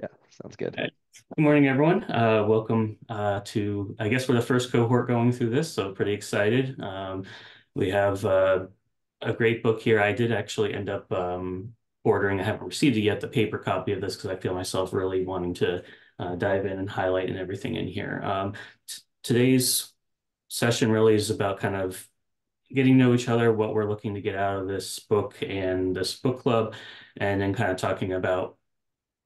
Yeah, sounds good. Good morning, everyone. Uh, welcome uh, to, I guess we're the first cohort going through this, so pretty excited. Um, we have uh, a great book here. I did actually end up um, ordering, I haven't received it yet, the paper copy of this because I feel myself really wanting to uh, dive in and highlight and everything in here. Um, today's session really is about kind of getting to know each other, what we're looking to get out of this book and this book club, and then kind of talking about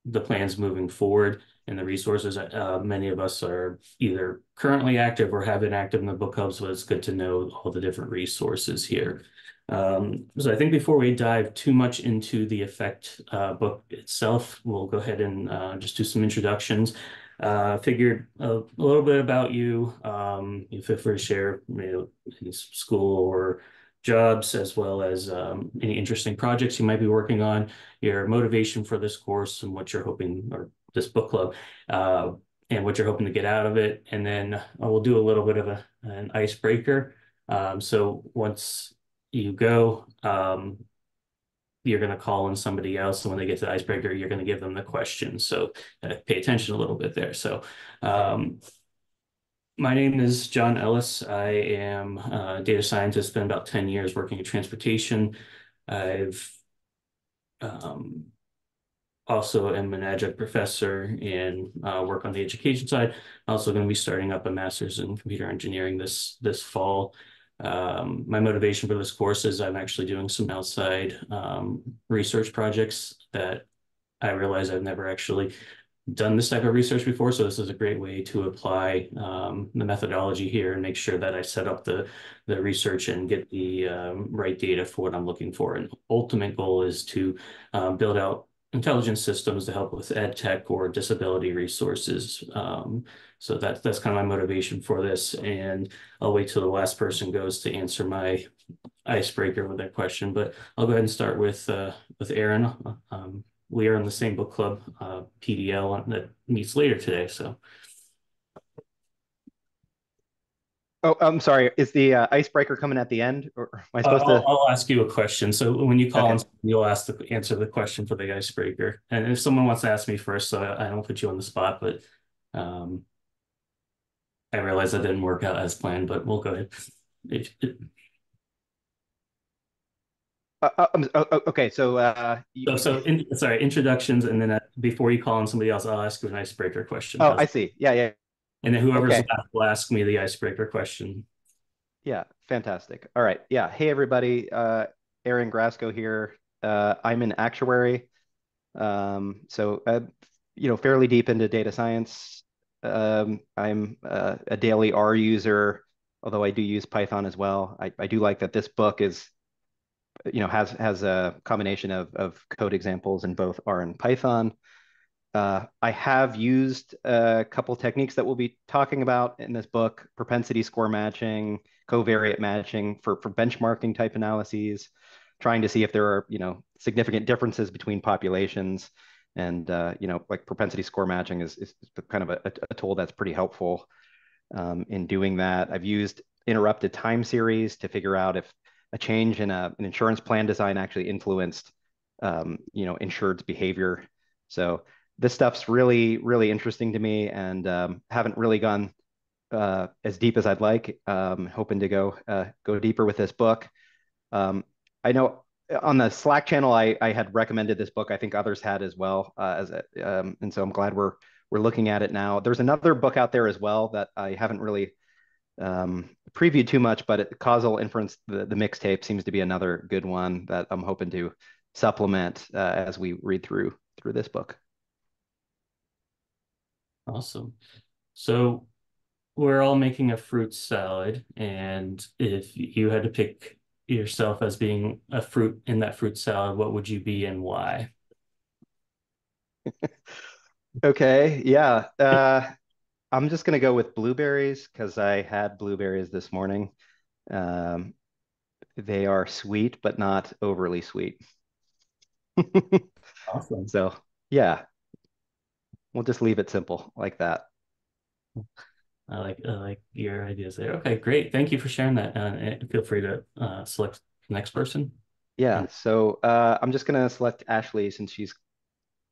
the plans moving forward and the resources. Uh, many of us are either currently active or have been active in the book club, so it's good to know all the different resources here. Um, so I think before we dive too much into the effect uh, book itself, we'll go ahead and uh, just do some introductions. Uh, figured a, a, little bit about you. Um, you feel free to share you know, school or jobs, as well as um, any interesting projects you might be working on, your motivation for this course and what you're hoping, or this book club, uh, and what you're hoping to get out of it. And then uh, we'll do a little bit of a, an icebreaker. Um, so once you go, um, you're going to call in somebody else. And when they get to the icebreaker, you're going to give them the question. So uh, pay attention a little bit there. So um, my name is John Ellis. I am a data scientist, spent about 10 years working in transportation. I've um, also am an adjunct professor and uh, work on the education side. I'm Also going to be starting up a master's in computer engineering this this fall. Um, my motivation for this course is I'm actually doing some outside um, research projects that I realize I've never actually done this type of research before, so this is a great way to apply um, the methodology here and make sure that I set up the, the research and get the um, right data for what I'm looking for. And ultimate goal is to uh, build out intelligence systems to help with ed tech or disability resources. Um, so that's that's kind of my motivation for this. And I'll wait till the last person goes to answer my icebreaker with that question. But I'll go ahead and start with uh, with Aaron. Um, we are in the same book club, uh, PDL, that meets later today. So. Oh, I'm sorry. Is the uh, icebreaker coming at the end, or am I supposed I'll, to? I'll ask you a question. So when you call, okay. you'll ask the answer the question for the icebreaker. And if someone wants to ask me first, so I, I don't put you on the spot, but um, I realize that didn't work out as planned. But we'll go ahead. Uh, uh um, uh, uh, okay, so uh, so, so in, sorry, introductions, and then uh, before you call on somebody else, I'll ask you an icebreaker question. Oh, I see. Yeah, yeah. And then whoever's okay. last will ask me the icebreaker question. Yeah, fantastic. All right. Yeah. Hey, everybody. Uh, Aaron Grasco here. Uh, I'm an actuary. Um, so, uh, you know, fairly deep into data science. Um, I'm uh, a daily R user, although I do use Python as well. I, I do like that this book is you know, has has a combination of of code examples in both R and Python. Uh, I have used a couple techniques that we'll be talking about in this book: propensity score matching, covariate matching for for benchmarking type analyses, trying to see if there are you know significant differences between populations. And uh, you know, like propensity score matching is, is kind of a, a tool that's pretty helpful um, in doing that. I've used interrupted time series to figure out if a change in a, an insurance plan design actually influenced, um, you know, insured's behavior. So this stuff's really, really interesting to me and um, haven't really gone uh, as deep as I'd like. Um, hoping to go uh, go deeper with this book. Um, I know on the Slack channel, I, I had recommended this book. I think others had as well. Uh, as a, um, and so I'm glad we're we're looking at it now. There's another book out there as well that I haven't really um, previewed too much, but it, causal inference, the, the mixtape seems to be another good one that I'm hoping to supplement uh, as we read through through this book. Awesome. So we're all making a fruit salad, and if you had to pick yourself as being a fruit in that fruit salad, what would you be and why? okay, yeah. Uh, I'm just gonna go with blueberries because I had blueberries this morning. Um, they are sweet, but not overly sweet. awesome. So yeah, we'll just leave it simple like that. I like I like your ideas there. Okay, great. Thank you for sharing that. Uh, feel free to uh, select the next person. Yeah. So uh, I'm just gonna select Ashley since she's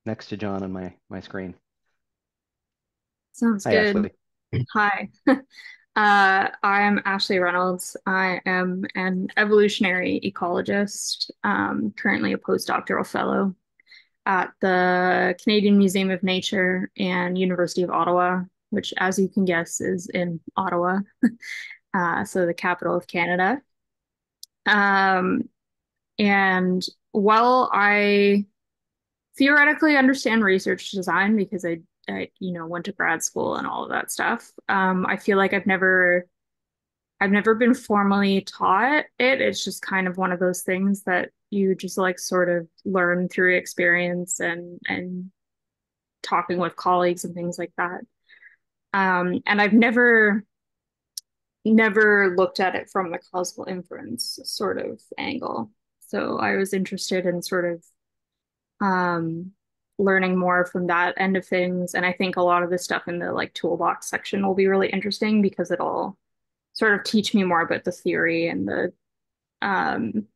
next to John on my my screen. Sounds Hi, good. Ashley. Hi. Uh, I'm Ashley Reynolds. I am an evolutionary ecologist, um, currently a postdoctoral fellow at the Canadian Museum of Nature and University of Ottawa, which, as you can guess, is in Ottawa, uh, so the capital of Canada. Um, and while I theoretically understand research design because I I, you know, went to grad school and all of that stuff. Um, I feel like I've never I've never been formally taught it. It's just kind of one of those things that you just like sort of learn through experience and and talking with colleagues and things like that. Um, and I've never never looked at it from the causal inference sort of angle. So I was interested in sort of um learning more from that end of things. And I think a lot of the stuff in the like toolbox section will be really interesting because it'll sort of teach me more about the theory and the um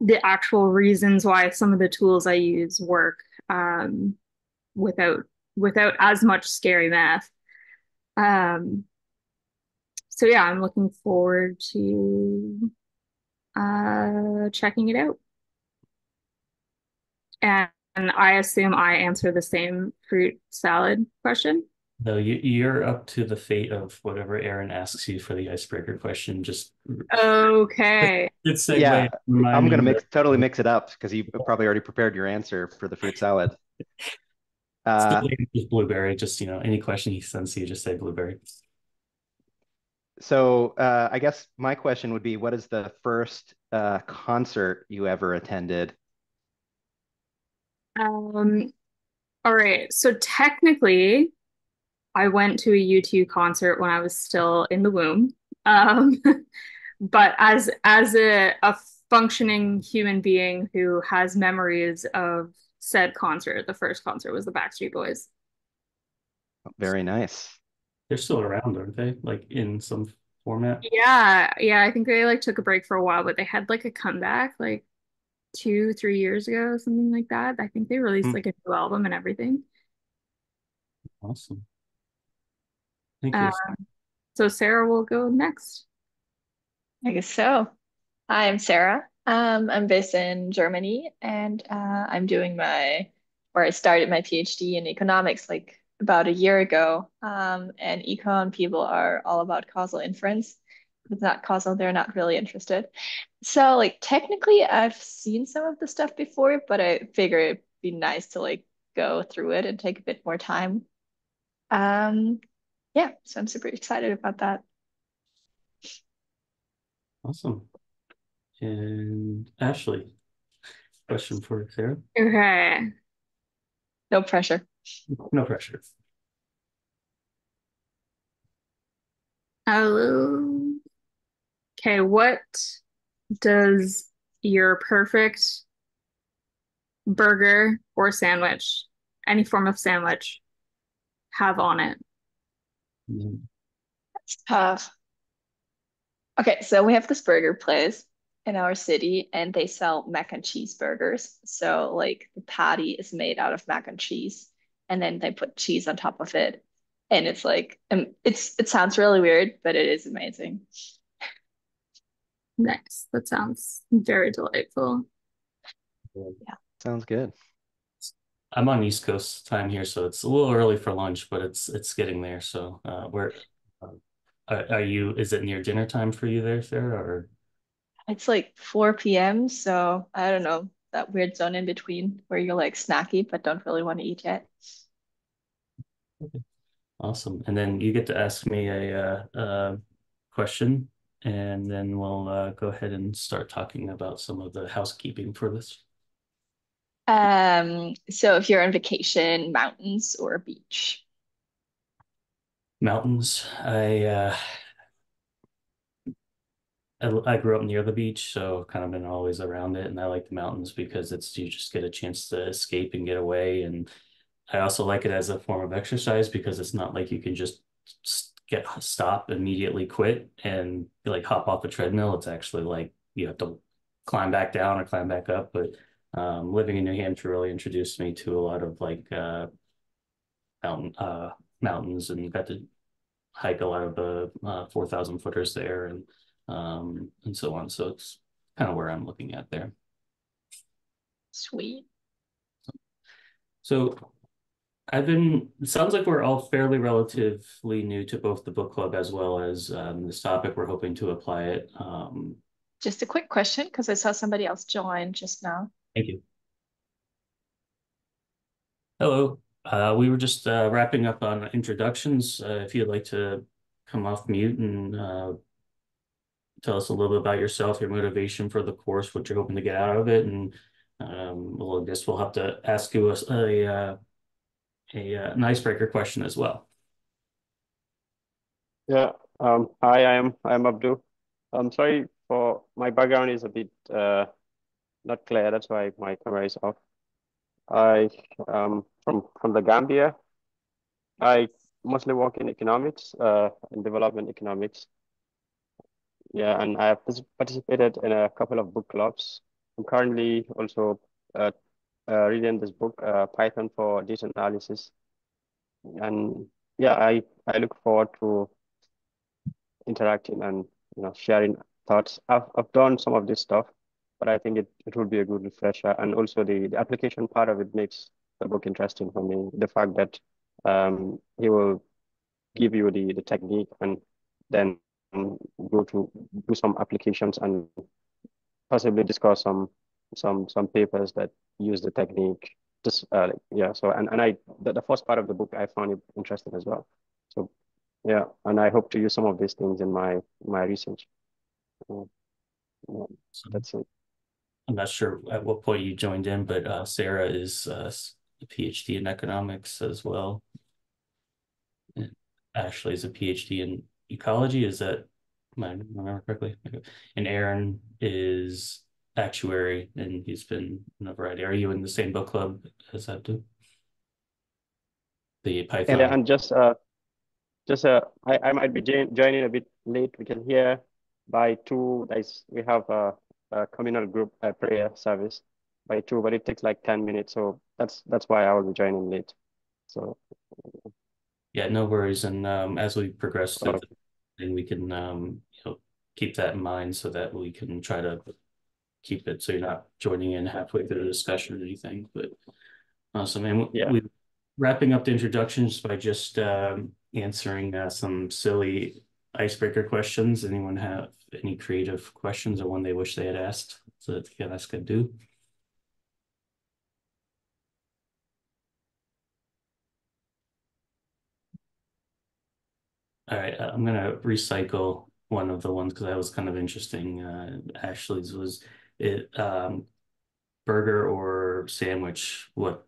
the actual reasons why some of the tools I use work um without without as much scary math. Um so yeah, I'm looking forward to uh checking it out. And and I assume I answer the same fruit salad question. No, you, you're up to the fate of whatever Aaron asks you for the icebreaker question. Just Okay. good segue. Yeah, Remind I'm gonna mix totally mix it up because you probably already prepared your answer for the fruit salad. Uh, just blueberry. Just you know, any question he sends you, just say blueberry. so uh, I guess my question would be, what is the first uh, concert you ever attended? Um, all right. So technically, I went to a U2 concert when I was still in the womb. Um, but as as a, a functioning human being who has memories of said concert, the first concert was the Backstreet Boys. Very nice. They're still around, aren't they? Like in some format. Yeah, yeah, I think they like took a break for a while, but they had like a comeback like two, three years ago, something like that. I think they released Hmm. like a new album and everything. Awesome. Thank you. Uh, so Sarah will go next. I guess so. Hi, I'm Sarah. Um, I'm based in Germany and uh, I'm doing my, or I started my PhD in economics like about a year ago. Um, and econ people are all about causal inference. If it's not causal, they're not really interested. So, like, technically, I've seen some of the stuff before, but I figure it'd be nice to like go through it and take a bit more time. Um, yeah, so I'm super excited about that. Awesome. And Ashley, question for Sarah? Okay. No pressure. No pressure. Oh, okay. What does your perfect burger or sandwich, any form of sandwich, have on it? Mm, It's tough. Okay, so we have this burger place in our city, and they sell mac and cheese burgers. So, like, the patty is made out of mac and cheese, and then they put cheese on top of it. And it's like, um, it's it sounds really weird, but it is amazing. Nice. That sounds very delightful. Yeah. Sounds good. I'm on East Coast time here, so it's a little early for lunch, but it's it's getting there. So, uh, where uh, are, are you? Is it near dinner time for you there, Sarah? Or It's like 4 p.m., so I don't know, that weird zone in between where you're like snacky but don't really want to eat yet. Okay. awesome. And then you get to ask me a uh, uh, question, and then we'll uh, go ahead and start talking about some of the housekeeping for this. Um, so if you're on vacation, mountains or beach? Mountains. I uh, I, I grew up near the beach, so kind of been always around it, and I like the mountains because it's you just get a chance to escape and get away, and I also like it as a form of exercise because it's not like you can just get stop immediately quit and like hop off a treadmill. It's actually like you have to climb back down or climb back up, but um, living in New Hampshire really introduced me to a lot of like uh, mountain uh, mountains and got to hike a lot of the uh, 4,000 footers there and um, and so on. So it's kind of where I'm looking at there. Sweet. So I've been, sounds like we're all fairly relatively new to both the book club as well as um, this topic. We're hoping to apply it. Um, Just a quick question, because I saw somebody else join just now. thank you. Hello. Uh, we were just uh, wrapping up on introductions. Uh, if you'd like to come off mute and uh, tell us a little bit about yourself, your motivation for the course, what you're hoping to get out of it, and um, well, I guess we'll have to ask you a, a, uh, a, uh, an icebreaker question as well. Yeah. Um, hi, I'm I'm Abdul. I'm sorry for my background is a bit uh, not clear. That's why my camera is off. I um from from the Gambia. I mostly work in economics, uh, in development economics. Yeah, and I have participated in a couple of book clubs. I'm currently also uh, uh, reading this book, uh, Python for Data Analysis. And yeah, I, I look forward to interacting and you know sharing thoughts. I've, I've done some of this stuff, but I think it, it will be a good refresher. And also the, the application part of it makes the book interesting for me. The fact that um, he will give you the, the technique and then go to do some applications and possibly discuss some some some papers that use the technique just uh, like, yeah so and, and i the, the first part of the book i found it interesting as well. So yeah and i hope to use some of these things in my my research. Uh, yeah, so that's it. I'm not sure at what point you joined in but uh, sarah is uh, a phd in economics as well. And ashley is a phd in ecology is that I remember correctly? And aaron is actuary and he's been in a variety. Are you in the same book club as Abdu? The Python. And, and just uh just uh I, I might be joining a bit late. We can hear by two guys we have a, a communal group a prayer service by two, but it takes like 10 minutes. So that's that's why I will be joining late. So yeah, no worries. And um as we progress through and we can um you know keep that in mind so that we can try to keep it so you're not joining in halfway through the discussion or anything. But awesome. And yeah. we wrapping up the introductions by just um, answering uh, some silly icebreaker questions. Anyone have any creative questions or one they wish they had asked? So that yeah, that's good. Do. All right, uh, I'm gonna recycle one of the ones because that was kind of interesting. Uh, Ashley's was it um, burger or sandwich what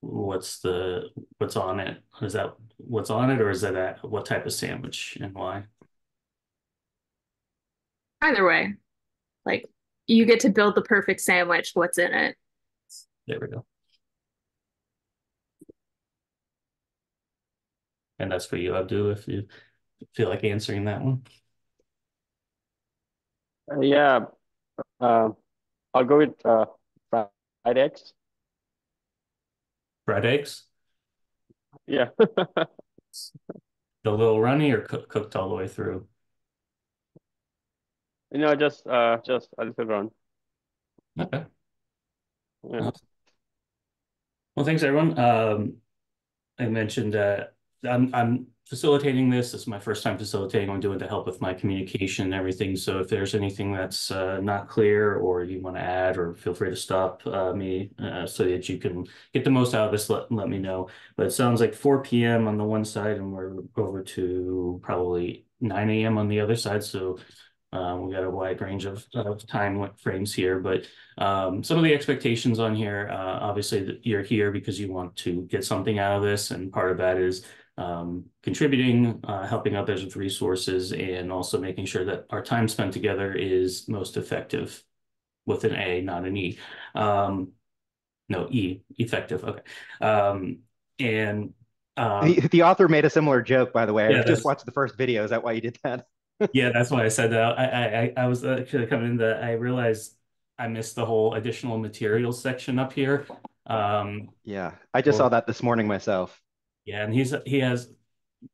what's the what's on it? Is that what's on it or is that a, what type of sandwich and why? Either way like you get to build the perfect sandwich what's in it. There we go. And that's for you abdu if you feel like answering that one. Uh, yeah uh, I'll go with uh, fried eggs. Fried eggs? Yeah. the little runny or cook, cooked all the way through? You know, just uh, just a little run. Okay. Yeah. Well, thanks everyone. Um, I mentioned uh, I'm I'm facilitating this. This is my first time facilitating. I'm doing to help with my communication and everything. So if there's anything that's uh, not clear or you want to add, or feel free to stop uh, me uh, so that you can get the most out of this, let, let me know. But it sounds like 4 p.m. on the one side and we're over to probably 9 a.m. on the other side. So um, we got a wide range of, of time frames here, but um, some of the expectations on here, uh, obviously you're here because you want to get something out of this. And part of that is um, contributing, uh, helping others with resources, and also making sure that our time spent together is most effective with an A, not an E. Um, no, E, effective. Okay. Um, and um, the, the, author made a similar joke, by the way. Yeah, I just watched the first video. Is that why you did that? yeah, that's why I said that. I I I was actually coming in that I realized I missed the whole additional materials section up here. Um, Yeah, I just saw that this morning myself. Yeah, and he's he has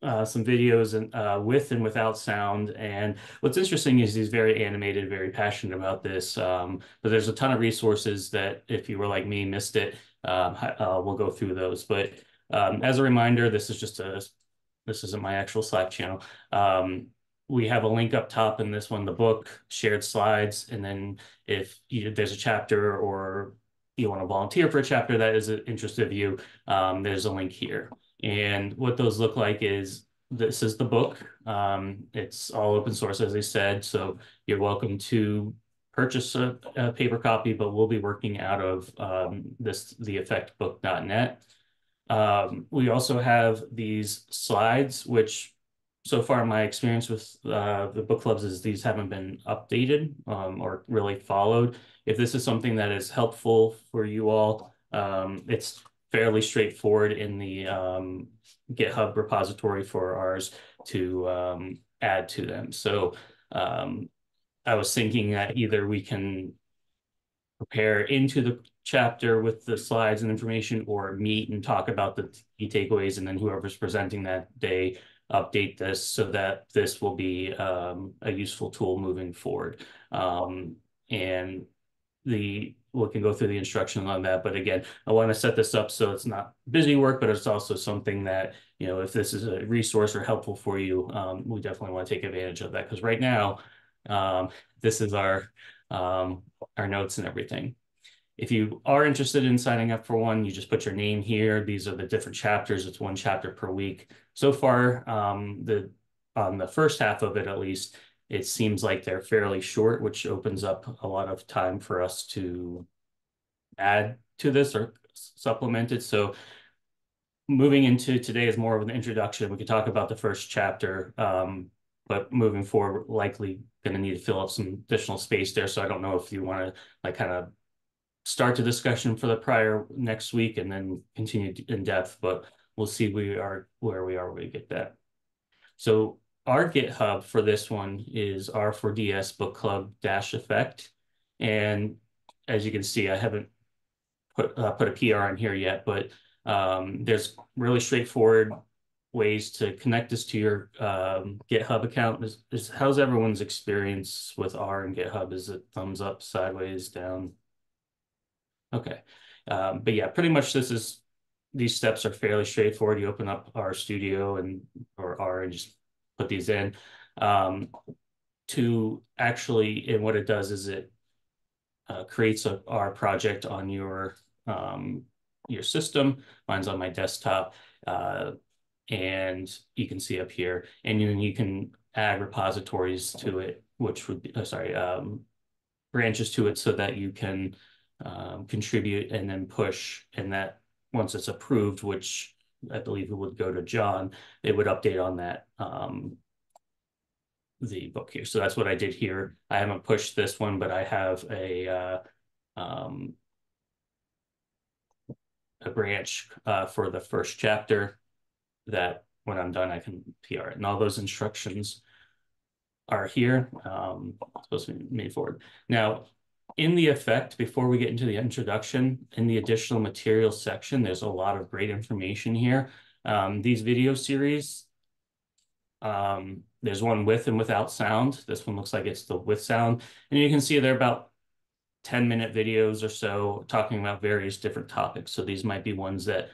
uh, some videos and uh, with and without sound. And what's interesting is he's very animated, very passionate about this. Um, but there's a ton of resources that if you were like me, missed it, um, uh, we'll go through those. But um, as a reminder, this is just a this isn't my actual Slack channel. Um, we have a link up top in this one, the book, shared slides, and then if you, there's a chapter or you want to volunteer for a chapter that is of interest of you, um, there's a link here. And what those look like is this is the book. Um, it's all open source, as I said, so you're welcome to purchase a, a paper copy, but we'll be working out of um, this theeffectbook.net. Um, we also have these slides, which so far my experience with uh, the book clubs is these haven't been updated um, or really followed. If this is something that is helpful for you all, um, it's fairly straightforward in the um, GitHub repository for ours to um, add to them. So um, I was thinking that either we can prepare into the chapter with the slides and information or meet and talk about the key takeaways and then whoever's presenting that day update this so that this will be um, a useful tool moving forward. Um, and the we can go through the instructions on that. But again, I want to set this up so it's not busy work, but it's also something that, you know, if this is a resource or helpful for you, um, we definitely want to take advantage of that. Because right now, um, this is our um, our notes and everything. If you are interested in signing up for one, you just put your name here. These are the different chapters. It's one chapter per week. So far, um, the on the first half of it, at least, it seems like they're fairly short, which opens up a lot of time for us to add to this or supplement it. So moving into today is more of an introduction. We could talk about the first chapter, um, but moving forward, likely going to need to fill up some additional space there. So I don't know if you want to like kind of start the discussion for the prior next week and then continue in depth, but we'll see we are where we are when we get that. So our GitHub for this one is R4DS Book Club Dash Effect. And as you can see, I haven't put uh, put a PR in here yet, but um, there's really straightforward ways to connect this to your um, GitHub account. Is, is, how's everyone's experience with R and GitHub? Is it thumbs up, sideways, down? Okay. Um, but yeah, pretty much this is, these steps are fairly straightforward. You open up RStudio and, or R and just put these in. Um, to actually, and what it does is it uh, creates our project on your um, your system. Mine's on my desktop, uh, and you can see up here, and you, you can add repositories to it, which would be, oh, sorry, um, branches to it so that you can um, contribute and then push, and that once it's approved, which I believe it would go to John, it would update on that um, the book here. So that's what I did here. I haven't pushed this one, but I have a uh, um, a branch uh, for the first chapter that when I'm done, I can PR it. And all those instructions are here, um, supposed to be made forward. Now, in the effect, before we get into the introduction, in the additional materials section, there's a lot of great information here. Um, these video series, um, there's one with and without sound. This one looks like it's the with sound. And you can see they're about 10 minute videos or so talking about various different topics. So these might be ones that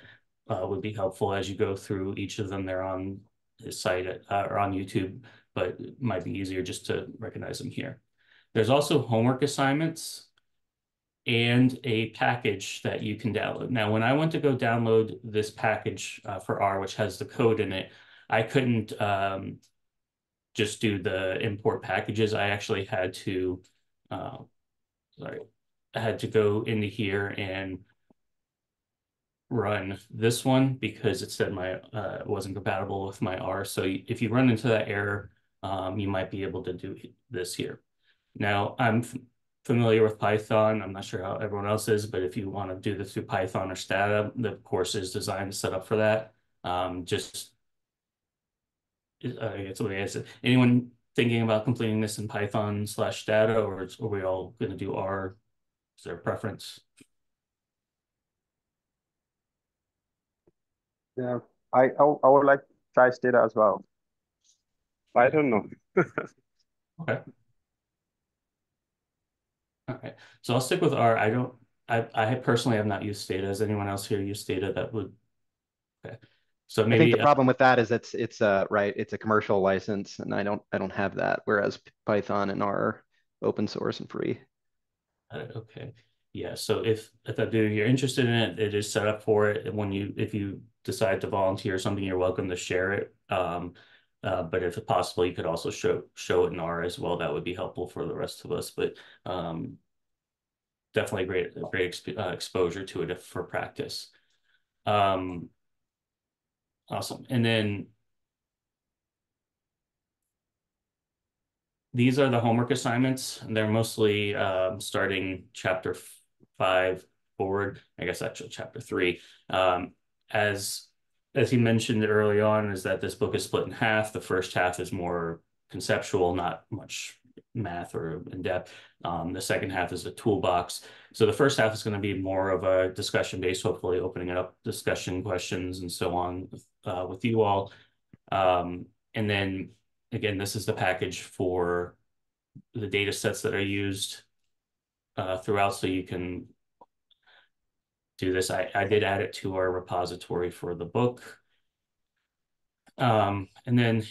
uh, would be helpful as you go through each of them. They're on his site at, uh, or on YouTube, but it might be easier just to recognize them here. There's also homework assignments and a package that you can download. Now, when I went to go download this package uh, for R, which has the code in it, I couldn't um, just do the import packages. I actually had to, uh, sorry, I had to go into here and run this one because it said my uh, wasn't compatible with my R. So if you run into that error, um, you might be able to do this here. Now I'm familiar with Python. I'm not sure how everyone else is, but if you want to do this through Python or Stata, the course is designed to set up for that. Um, just, uh, I guess what I said. Anyone thinking about completing this in Python slash Stata, or are we all going to do R Is there a preference? Yeah, I, I, I would like to try Stata as well. I don't know. okay. Okay, so I'll stick with R. I don't, I, I personally have not used Stata. Has anyone else here used Stata that would? Okay, so maybe I think the uh, problem with that is it's it's a right it's a commercial license, and I don't I don't have that. Whereas Python and R open source and free. Uh, okay, yeah. So if if you're interested in it, it is set up for it. And when you if you decide to volunteer something, you're welcome to share it. Um, uh, but if possible, you could also show show it in R as well. That would be helpful for the rest of us. But um, definitely great great exp uh, exposure to it for practice. Um, awesome. And then these are the homework assignments. They're mostly um, starting chapter five forward. I guess actually chapter three. Um, as as he mentioned early on, is that this book is split in half. The first half is more conceptual, not much math or in depth. Um, the second half is a toolbox. So the first half is going to be more of a discussion based, hopefully opening it up, discussion questions and so on uh, with you all. Um, and then again, this is the package for the data sets that are used uh, throughout so you can do this. I, I did add it to our repository for the book. Um, and then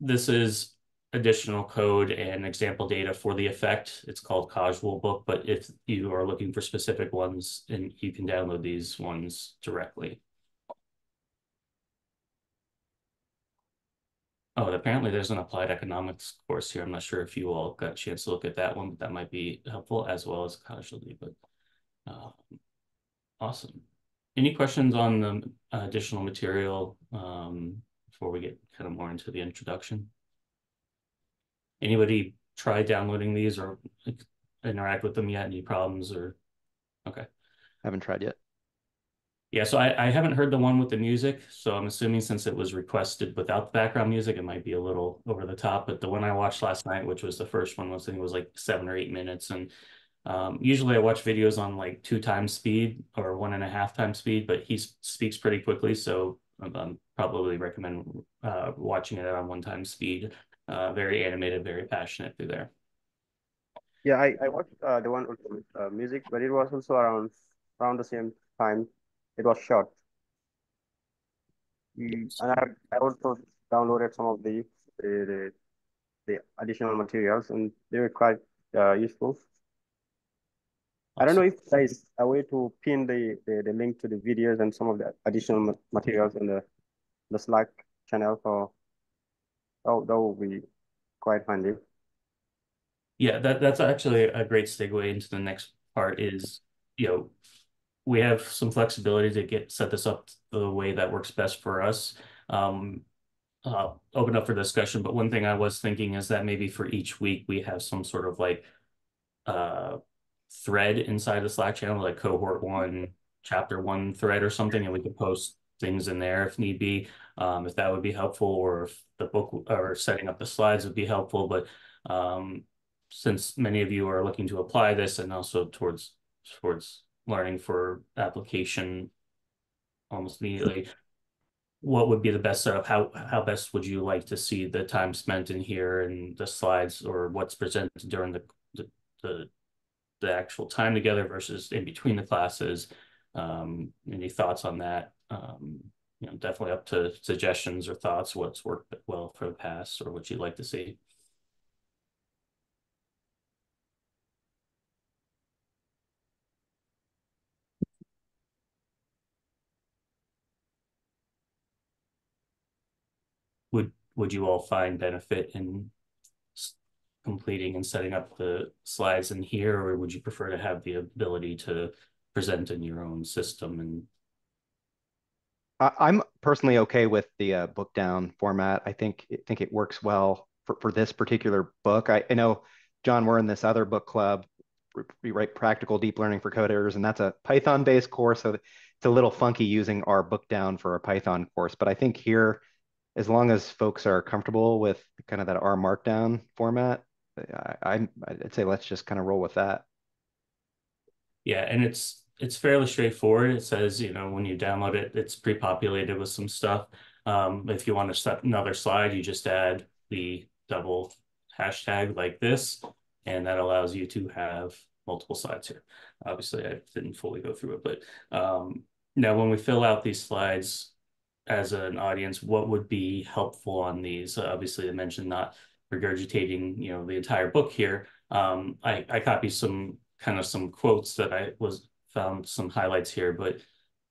this is additional code and example data for the effect. It's called Causal Book, but if you are looking for specific ones, and you can download these ones directly. Oh, apparently there's an applied economics course here. I'm not sure if you all got a chance to look at that one, but that might be helpful as well as causality. But uh, awesome. Any questions on the additional material um, before we get kind of more into the introduction? Anybody try downloading these or interact with them yet? Any problems or? Okay. Haven't tried yet. Yeah, so I, I haven't heard the one with the music, so I'm assuming since it was requested without the background music, it might be a little over the top. But the one I watched last night, which was the first one, was I think it was like seven or eight minutes, and um, usually I watch videos on like two times speed or one and a half times speed, but he speaks pretty quickly. So I'm, probably recommend uh, watching it on one time speed. Uh, very animated, very passionate through there. Yeah, I, I watched uh, the one with uh, music, but it was also around around the same time. It was short. Mm, and I, I also downloaded some of the the, the, additional materials, and they were quite uh, useful. I don't know if there is a way to pin the, the, the link to the videos and some of the additional materials in the, the Slack channel for that, that will be quite handy. Yeah, that, that's actually a great segue into the next part is, you know, we have some flexibility to get set this up the way that works best for us. Um, uh, open up for discussion, but one thing I was thinking is that maybe for each week we have some sort of like uh thread inside the Slack channel, like cohort one, chapter one thread or something, and we could post things in there if need be, um, if that would be helpful, or if the book or setting up the slides would be helpful. But um, since many of you are looking to apply this and also towards towards learning for application almost immediately, what would be the best setup? How how best would you like to see the time spent in here and the slides or what's presented during the the, the the actual time together versus in between the classes. Um, any thoughts on that? Um, you know, definitely up to suggestions or thoughts, what's worked well for the past or what you'd like to see. Would would you all find benefit in completing and setting up the slides in here, or would you prefer to have the ability to present in your own system and I'm personally okay with the uh, bookdown format. I think I think it works well for, for this particular book. I, I know, John, we're in this other book club. We write practical deep learning for coders, and that's a Python based course. So it's a little funky using our bookdown for a Python course. But I think here, as long as folks are comfortable with kind of that R Markdown format, I, I I'd say let's just kind of roll with that. Yeah, and it's it's fairly straightforward. It says, you know, when you download it, it's pre-populated with some stuff. Um, if you want to set another slide, you just add the double hashtag like this, and that allows you to have multiple slides here. Obviously, I didn't fully go through it, but um, now when we fill out these slides as an audience, what would be helpful on these? Uh, obviously, I mentioned not regurgitating, you know, the entire book here. Um, I, I copied some kind of some quotes that I was found some highlights here, but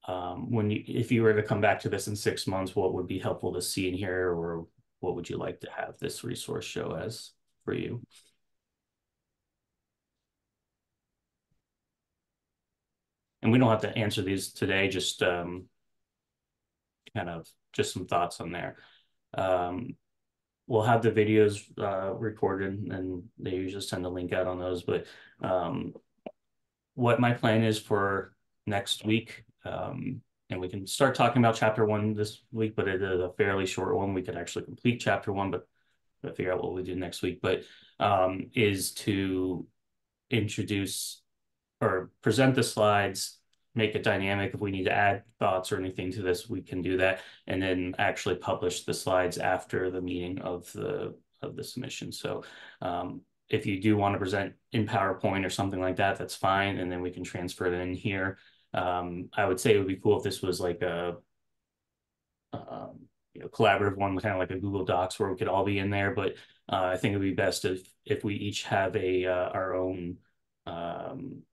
um, when you, if you were to come back to this in six months, what would be helpful to see in here or what would you like to have this resource show as for you? And we don't have to answer these today, just um, kind of just some thoughts on there. Um, we'll have the videos uh, recorded and they usually send a link out on those. But um, what my plan is for next week, um, and we can start talking about chapter one this week, but it is a fairly short one. We could actually complete chapter one, but figure out what we do next week. But um, is to introduce or present the slides make it dynamic. If we need to add thoughts or anything to this, we can do that, and then actually publish the slides after the meeting of the of the submission. So um, if you do want to present in PowerPoint or something like that, that's fine, and then we can transfer it in here. Um, I would say it would be cool if this was like a um, you know collaborative one, kind of like a Google Docs where we could all be in there. But uh, I think it would be best if if we each have a uh, our own um,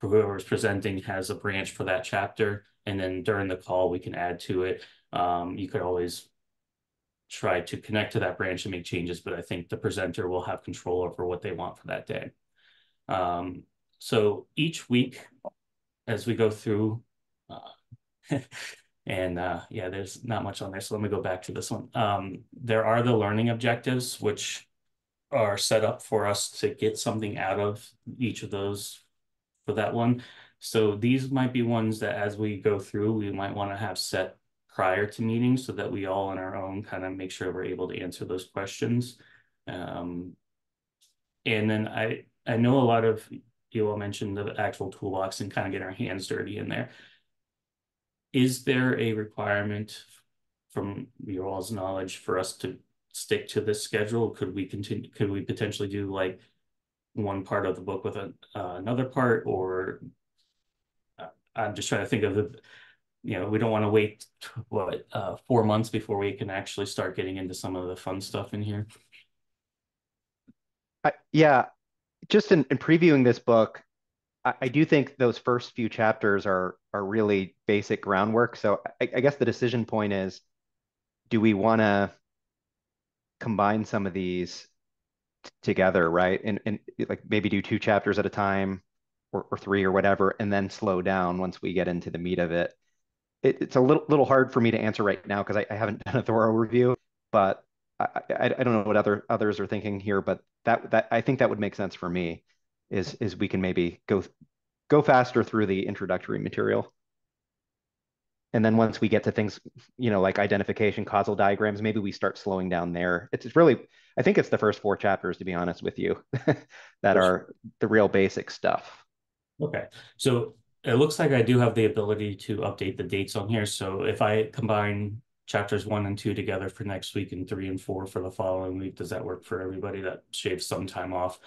whoever's presenting has a branch for that chapter. And then during the call, we can add to it. Um, you could always try to connect to that branch and make changes, but I think the presenter will have control over what they want for that day. Um, so each week, as we go through, uh, and uh, yeah, there's not much on there. So let me go back to this one. Um, there are the learning objectives, which are set up for us to get something out of each of those for that one. So these might be ones that as we go through, we might want to have set prior to meetings so that we all on our own kind of make sure we're able to answer those questions. Um, and then I, I know a lot of you all mentioned the actual toolbox and kind of get our hands dirty in there. Is there a requirement from your all's knowledge for us to stick to this schedule? Could we continue, could we potentially do like one part of the book with a, uh, another part, or uh, I'm just trying to think of the, you know, we don't want to wait what uh, four months before we can actually start getting into some of the fun stuff in here. I, yeah, just in, in previewing this book, I, I, do think those first few chapters are are really basic groundwork. So I, I guess the decision point is, do we want to combine some of these together, right? And and like maybe do two chapters at a time or, or three or whatever, and then slow down once we get into the meat of it. It it's a little little hard for me to answer right now because I, I, haven't done a thorough review, but I, I, I don't know what other others are thinking here, but that that I think that would make sense for me. Is is we can maybe go go faster through the introductory material. And then once we get to things you know like identification causal diagrams maybe we start slowing down there. It's, really i think it's the first four chapters to be honest with you that are the real basic stuff. Okay. So it looks like i do have the ability to update the dates on here so if i combine chapters one and two together for next week and three and four for the following week does that work for everybody that shaves some time off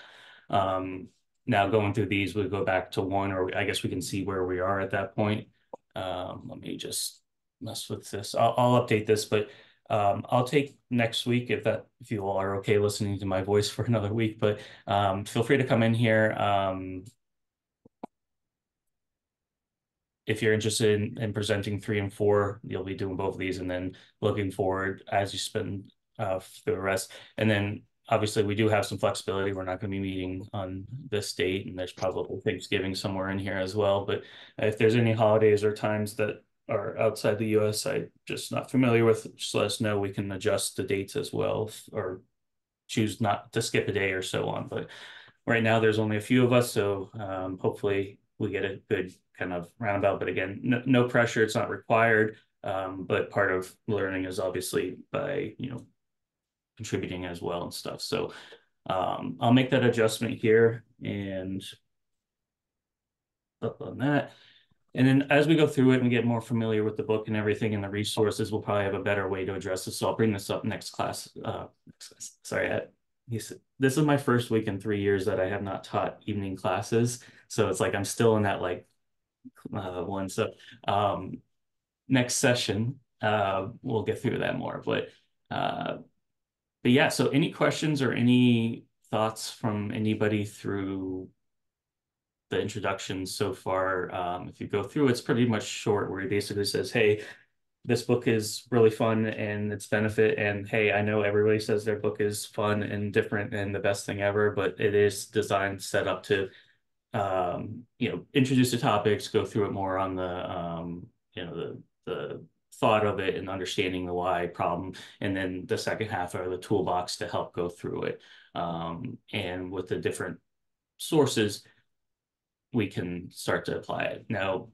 um, now going through these we go back to one or i guess we can see where we are at that point um, let me just mess with this. I'll, I'll update this, but um, I'll take next week if that if you all are okay listening to my voice for another week. But um, feel free to come in here. Um, if you're interested in, in, presenting three and four, you'll be doing both of these, and then looking forward as you spend uh, the rest. And then obviously we do have some flexibility. We're not going to be meeting on this date, and there's probably Thanksgiving somewhere in here as well. But if there's any holidays or times that are outside the US, I'm just not familiar with, just let us know. We can adjust the dates as well, or choose not to skip a day or so on. But right now, there's only a few of us, so um, hopefully we get a good kind of roundabout. But again, no, no pressure. It's not required. Um, but part of learning is obviously by you know contributing as well and stuff. So um, I'll make that adjustment here and up on that. And then as we go through it and we get more familiar with the book and everything and the resources, we'll probably have a better way to address this. So I'll bring this up next class. Uh, sorry, I, this is my first week in three years that I have not taught evening classes. So it's like I'm still in that like uh, one. So um, next session, uh, we'll get through that more. But uh, but yeah, so any questions or any thoughts from anybody through the introduction so far. Um, if you go through, it's pretty much short, where he basically says, "Hey, this book is really fun and its benefit, and hey, I know everybody says their book is fun and different and the best thing ever, but it is designed set up to, um, you know, introduce the topics, go through it more on the, um, you know, the the thought of it and understanding the why problem, and then the second half are the toolbox to help go through it, um, and with the different sources." we can start to apply it. Now,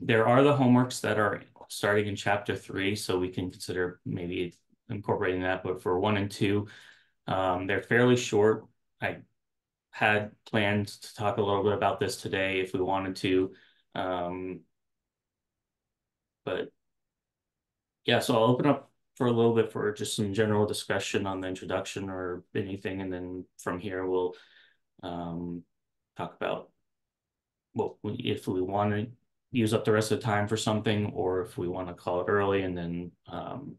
there are the homeworks that are starting in chapter three, so we can consider maybe incorporating that. But for one and two, um, they're fairly short. I had planned to talk a little bit about this today if we wanted to. Um, but yeah, so I'll open up for a little bit for just some general discussion on the introduction or anything. And then from here, we'll um, talk about well, if we want to use up the rest of the time for something, or if we want to call it early and then um,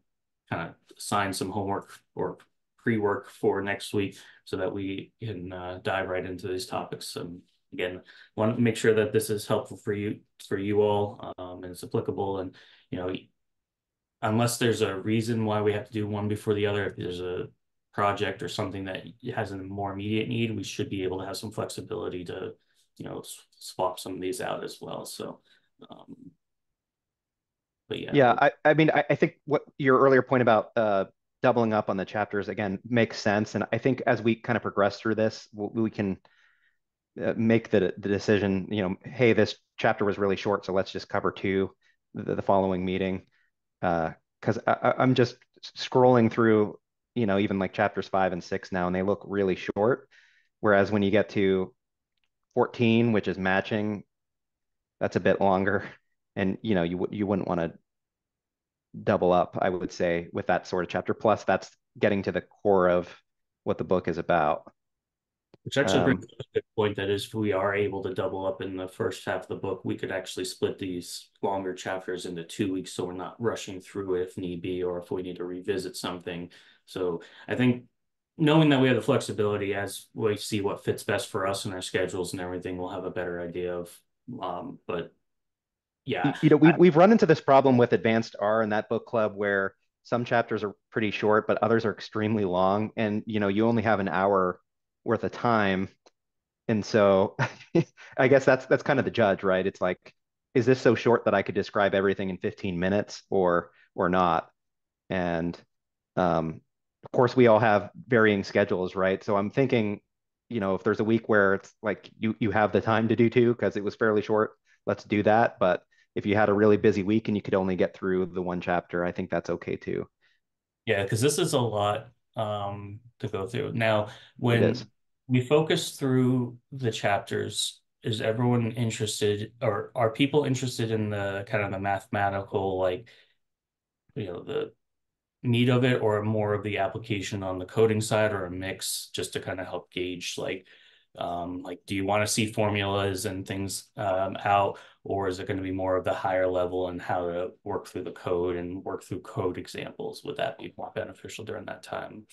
kind of assign some homework or pre-work for next week so that we can uh, dive right into these topics. And again, want to make sure that this is helpful for you for you all um, and it's applicable. And you know, unless there's a reason why we have to do one before the other, if there's a project or something that has a more immediate need, we should be able to have some flexibility to you know, swap some of these out as well. So, um, but yeah. Yeah, I, I mean, I, I think what your earlier point about uh, doubling up on the chapters again makes sense. And I think as we kind of progress through this, we, we can uh, make the, the decision, you know, hey, this chapter was really short, so let's just cover two the, the following meeting. Because uh, I'm just scrolling through, you know, even like chapters five and six now, and they look really short. Whereas when you get to 14, which is matching, that's a bit longer. And you know, you you wouldn't want to double up, I would say, with that sort of chapter. Plus, that's getting to the core of what the book is about. Which actually um, brings up a good point. That is, if we are able to double up in the first half of the book, we could actually split these longer chapters into two weeks, so we're not rushing through it if need be, or if we need to revisit something. So I think knowing that we have the flexibility as we see what fits best for us and our schedules and everything, we'll have a better idea of. Um, but yeah, you know, we, we've run into this problem with advanced R in that book club where some chapters are pretty short, but others are extremely long. And, you know, you only have an hour worth of time. And so I guess that's, that's kind of the judge, right? It's like, is this so short that I could describe everything in 15 minutes or, or not? And, um, of course we all have varying schedules right so i'm thinking you know if there's a week where it's like you you have the time to do two because it was fairly short let's do that but if you had a really busy week and you could only get through the one chapter i think that's okay too. Yeah because this is a lot um to go through. Now when we focus through the chapters is everyone interested or are people interested in the kind of the mathematical like you know the meat of it or more of the application on the coding side or a mix just to kind of help gauge like um, like do you want to see formulas and things um, out or is it going to be more of the higher level and how to work through the code and work through code examples would that be more beneficial during that time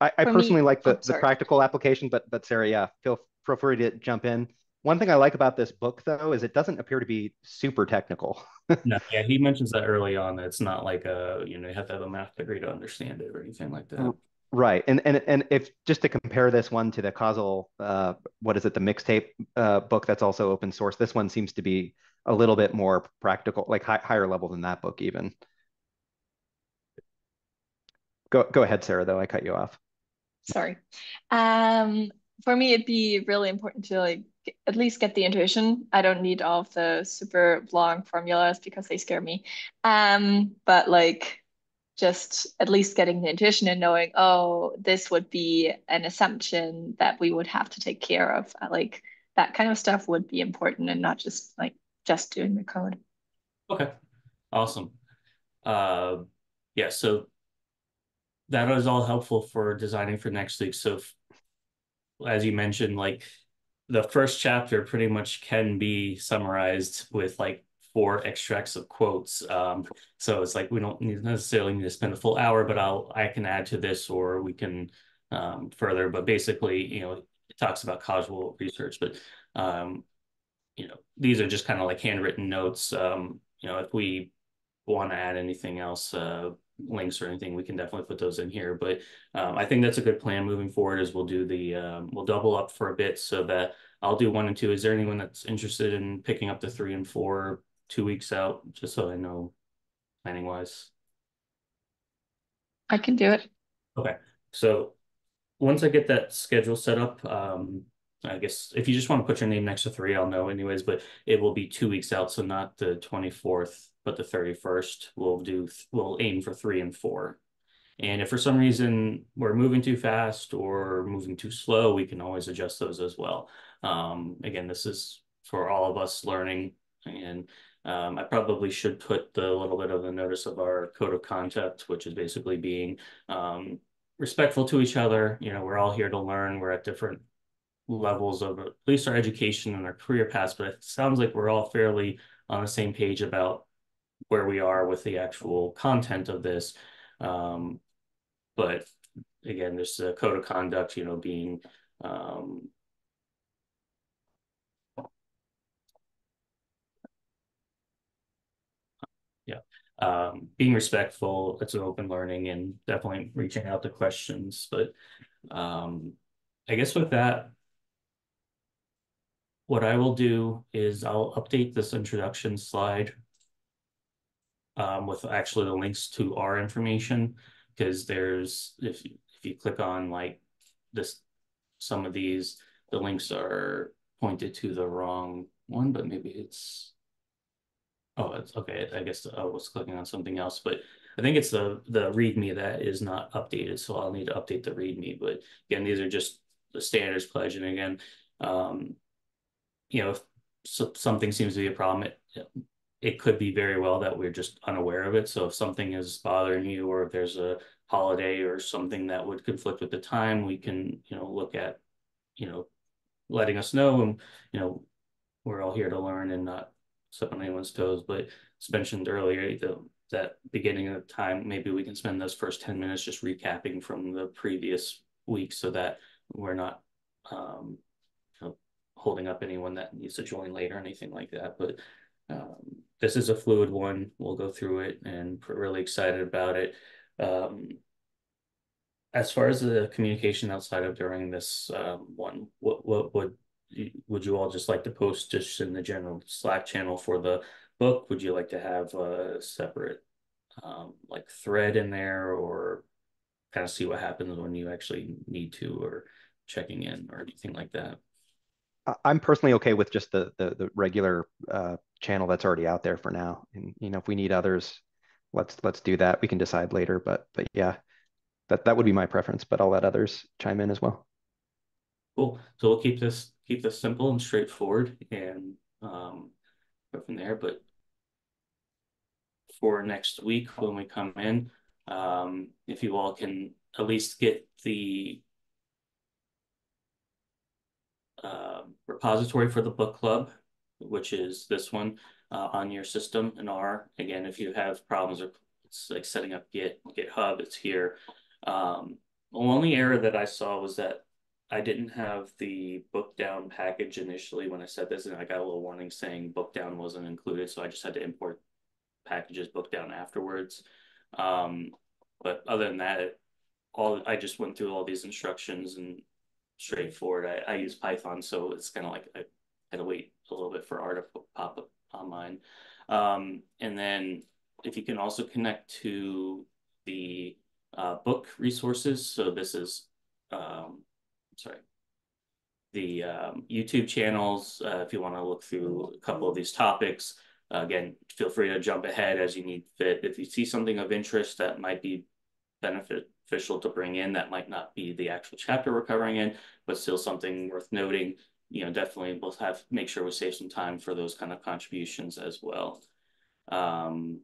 i, I personally me, like the, oh, the practical application but but sarah yeah feel, feel free to jump in one thing I like about this book, though, is it doesn't appear to be super technical. no, yeah, he mentions that early on. That it's not like a you know you have to have a math degree to understand it or anything like that. Oh. Right, and and and if just to compare this one to the causal, uh, what is it, the mixtape uh, book that's also open source? This one seems to be a little bit more practical, like high, higher level than that book even. Go go ahead, Sarah. Though I cut you off. Sorry. Um, for me, it'd be really important to like at least get the intuition. I don't need all of the super long formulas because they scare me. Um, but like just at least getting the intuition and knowing, oh, this would be an assumption that we would have to take care of. Like that kind of stuff would be important and not just like just doing the code. Okay, awesome. Uh, yeah, so that was all helpful for designing for next week. So as you mentioned, like the first chapter pretty much can be summarized with like four extracts of quotes. Um, so it's like we don't necessarily need to spend a full hour, but I'll I can add to this or we can um, further. But basically, you know, it talks about causal research, but um, you know, these are just kind of like handwritten notes. Um, you know, if we want to add anything else, uh, links or anything, we can definitely put those in here. But um, I think that's a good plan moving forward. Is we'll do the um, we'll double up for a bit so that I'll do one and two. Is there anyone that's interested in picking up the three and four two weeks out, just so I know planning wise? I can do it. Okay, so once I get that schedule set up, um, I guess if you just want to put your name next to three, I'll know anyways, but it will be two weeks out, so not the 24th, but the 31st. We'll do, we'll aim for three and four. And if for some reason we're moving too fast or moving too slow, we can always adjust those as well. Um, again, this is for all of us learning and um, I probably should put the little bit of the notice of our code of conduct, which is basically being um, respectful to each other. You know, we're all here to learn. We're at different levels of at least our education and our career paths, but it sounds like we're all fairly on the same page about where we are with the actual content of this. Um, but again, there's a code of conduct, you know, being um, yeah, um, being respectful, it's an open learning and definitely reaching out to questions. But um, I guess with that, what I will do is I'll update this introduction slide um, with actually the links to our information because there's if if you click on like this some of these the links are pointed to the wrong one but maybe it's oh it's okay I guess I was clicking on something else but I think it's the the README that is not updated so I'll need to update the README but again these are just the standards pledge and again um, you know, if so, something seems to be a problem, it, it could be very well that we're just unaware of it. So if something is bothering you or if there's a holiday or something that would conflict with the time, we can, you know, look at, you know, letting us know. And, you know, we're all here to learn and not step on anyone's toes. But as mentioned earlier, the, that beginning of time, maybe we can spend those first 10 minutes just recapping from the previous week so that we're not um, holding up anyone that needs to join late or anything like that. But um, this is a fluid one. We'll go through it and really excited about it. Um, as far as the communication outside of during this um, one, what what would would you all just like to post just in the general Slack channel for the book? Would you like to have a separate um, like thread in there or kind of see what happens when you actually need to or checking in or anything like that? I'm personally okay with just the the, the regular uh, channel that's already out there for now. And you know, if we need others, let's let's do that. We can decide later. But but yeah, that that would be my preference. But I'll let others chime in as well. Cool. So we'll keep this keep this simple and straightforward, and um, go from there. But for next week when we come in, um, if you all can at least get the uh, repository for the book club, which is this one uh, on your system in R. Again, if you have problems or it's like setting up Git, GitHub, it's here. Um, the only error that I saw was that I didn't have the bookdown package initially when I said this, and I got a little warning saying bookdown wasn't included, so I just had to import packages bookdown afterwards. Um, but other than that, all I just went through all these instructions and straightforward. I, I use Python, so it's kind of like I had to wait a little bit for R to pop up on mine. Um, and then if you can also connect to the uh, book resources. So this is, um, sorry, the um, YouTube channels. Uh, if you want to look through a couple of these topics, uh, again, feel free to jump ahead as you need fit. If you see something of interest that might be beneficial to bring in that might not be the actual chapter we're covering in, but still something worth noting. you know, definitely we'll have make sure we save some time for those kind of contributions as well. Um,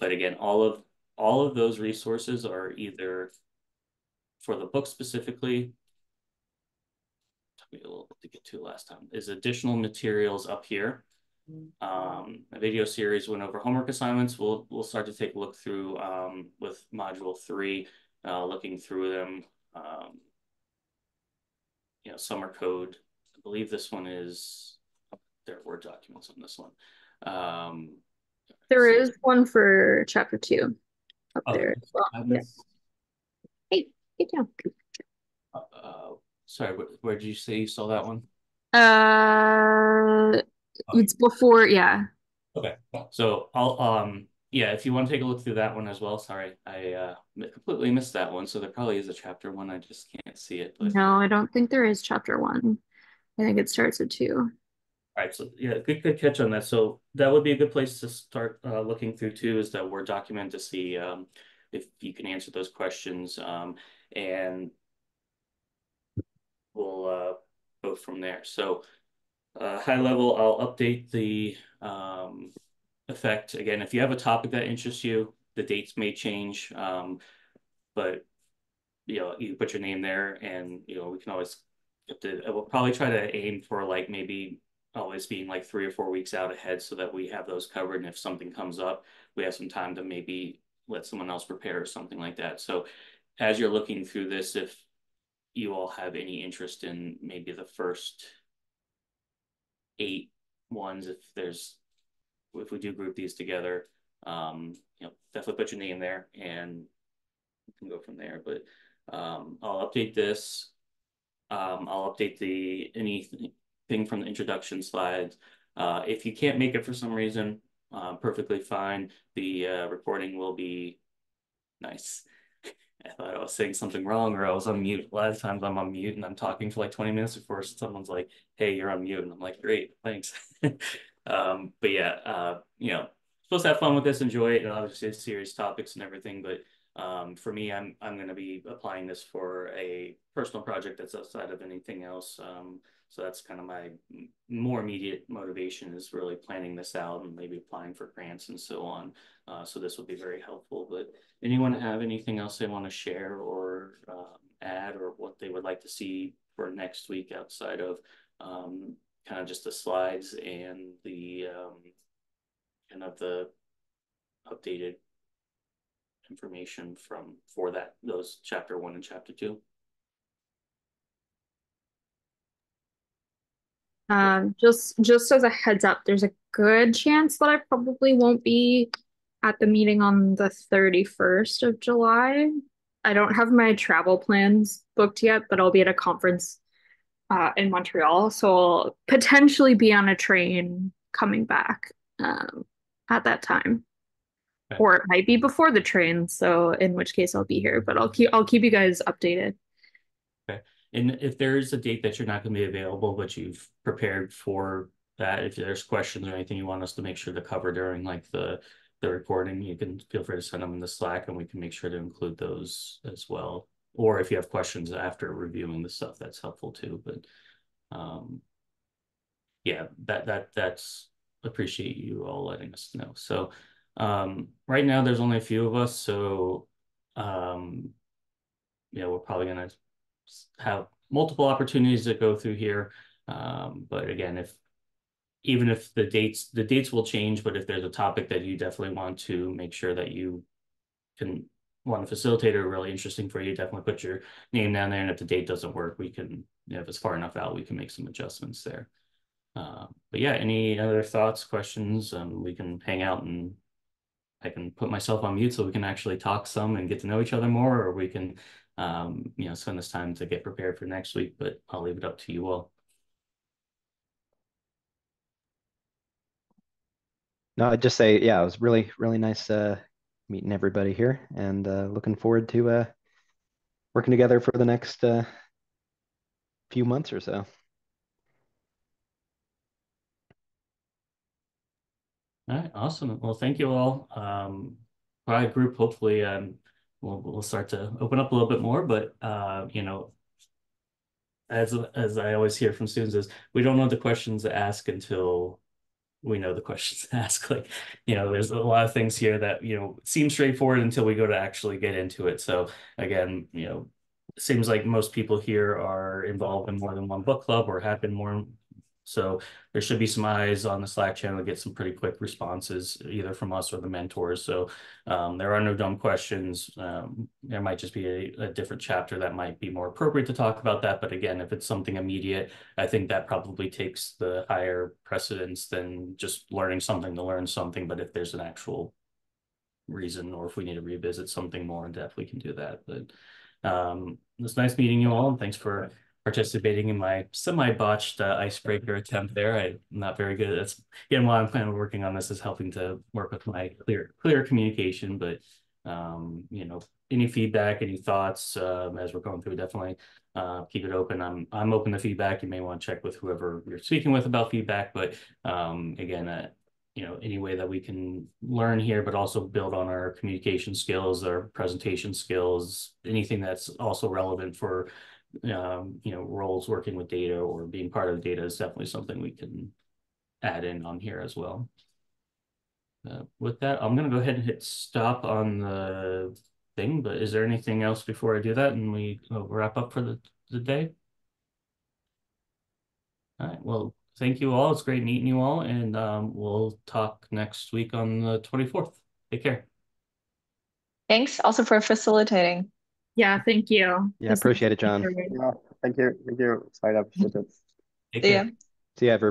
but again, all of all of those resources are either for the book specifically. Took me a little to get to last time. Is additional materials up here. Um, a video series went over homework assignments. We'll we'll start to take a look through um, with module three, uh, looking through them. Um, you know, summer code. I believe this one is there are Word documents on this one. Um, there is one for chapter two up oh, there as well. Yeah. Hey, get down. Uh, sorry, where, did you say you saw that one? Uh, oh. it's before, yeah. Okay, so I'll um yeah, if you want to take a look through that one as well. Sorry, I uh, completely missed that one. So there probably is a chapter one. I just can't see it. But... No, I don't think there is chapter one. I think it starts at two. All right, so yeah, good, good catch on that. So that would be a good place to start uh, looking through too, is that Word document to see um, if you can answer those questions. Um, and we'll uh, go from there. So uh, high level, I'll update the um, effect. Again, if you have a topic that interests you, the dates may change, um, but you know, you put your name there and, you know, we can always to, we'll probably try to aim for like maybe always being like three or four weeks out ahead so that we have those covered. And if something comes up, we have some time to maybe let someone else prepare or something like that. So as you're looking through this, if you all have any interest in maybe the first eight ones, if there's if we do group these together, um, you know, definitely put your name there and we can go from there. But um, I'll update this. Um, I'll update the anything from the introduction slides. Uh, if you can't make it for some reason, uh, perfectly fine. The uh, recording will be nice. I thought I was saying something wrong or I was on mute. A lot of times I'm on mute and I'm talking for like 20 minutes before someone's like, hey, you're on mute. And I'm like, great, thanks. Um, but yeah, uh, you know, supposed to have fun with this, enjoy it, and obviously it's serious topics and everything. But um, for me, I'm I'm going to be applying this for a personal project that's outside of anything else. Um, so that's kind of my more immediate motivation is really planning this out and maybe applying for grants and so on. Uh, so this will be very helpful. But anyone have anything else they want to share or uh, add or what they would like to see for next week outside of um, kind of just the slides and the um, kind of the updated information from for that those chapter one and chapter two. Um, just just as a heads up, there's a good chance that I probably won't be at the meeting on the 31st of July. I don't have my travel plans booked yet, but I'll be at a conference uh, in Montreal. So I'll potentially be on a train coming back um, at that time. Or it might be before the train, so in which case I'll be here. But I'll keep I'll keep you guys updated. Okay. And if there is a date that you're not going to be available, but you've prepared for that, if there's questions or anything you want us to make sure to cover during like the the recording, you can feel free to send them in the Slack, and we can make sure to include those as well or if you have questions after reviewing the stuff, that's helpful too. But um, yeah, that that that's appreciate you all letting us know. So um, right now there's only a few of us, so um, yeah, we're probably gonna have multiple opportunities to go through here. Um, but again, if even if the dates the dates will change, but if there's a topic that you definitely want to make sure that you can one facilitator really interesting for you, definitely put your name down there. And if the date doesn't work, we can, you know, if it's far enough out, we can make some adjustments there. Uh, but yeah, any other thoughts, questions? Um, we can hang out and I can put myself on mute so we can actually talk some and get to know each other more, or we can, um, you know, spend this time to get prepared for next week. But I'll leave it up to you all. No, I'd just say, yeah, it was really, really nice uh, meeting everybody here and uh, looking forward to uh, working together for the next uh, few months or so. All right, awesome. Well, thank you all. Um, group, hopefully, um, we'll we'll start to open up a little bit more. But uh, you know, as as I always hear from students is we don't know the questions to ask until we know the questions to ask. Like, you know, there's a lot of things here that, you know, seem straightforward until we go to actually get into it. So again, you know, seems like most people here are involved in more than one book club or have been more so there should be some eyes on the Slack channel to get some pretty quick responses, either from us or the mentors. So um, there are no dumb questions. Um, there might just be a, a, different chapter that might be more appropriate to talk about that. But again, if it's something immediate, I think that probably takes the higher precedence than just learning something to learn something. But if there's an actual reason or if we need to revisit something more in depth, we can do that. But um, it's nice meeting you all and thanks for participating in my semi-botched uh, icebreaker attempt there. I'm not very good at this. Again, while I'm kind of working on this is helping to work with my clear clear communication, but um, you know, any feedback, any thoughts um, as we're going through, definitely uh, keep it open. I'm I'm open to feedback. You may want to check with whoever you're speaking with about feedback, but um, again, uh, you know, any way that we can learn here, but also build on our communication skills, our presentation skills, anything that's also relevant for um, you know, roles working with data or being part of data is definitely something we can add in on here as well. Uh, with that, I'm going to go ahead and hit stop on the thing, but is there anything else before I do that and we uh, wrap up for the, the day? All right, well, thank you all. It's great meeting you all, and um, we'll talk next week on the 24th. Take care. Thanks also for facilitating. Yeah, thank you. Yeah, appreciate it, John. Yeah, thank you. Thank you. Sign up. See ya. See you, everybody.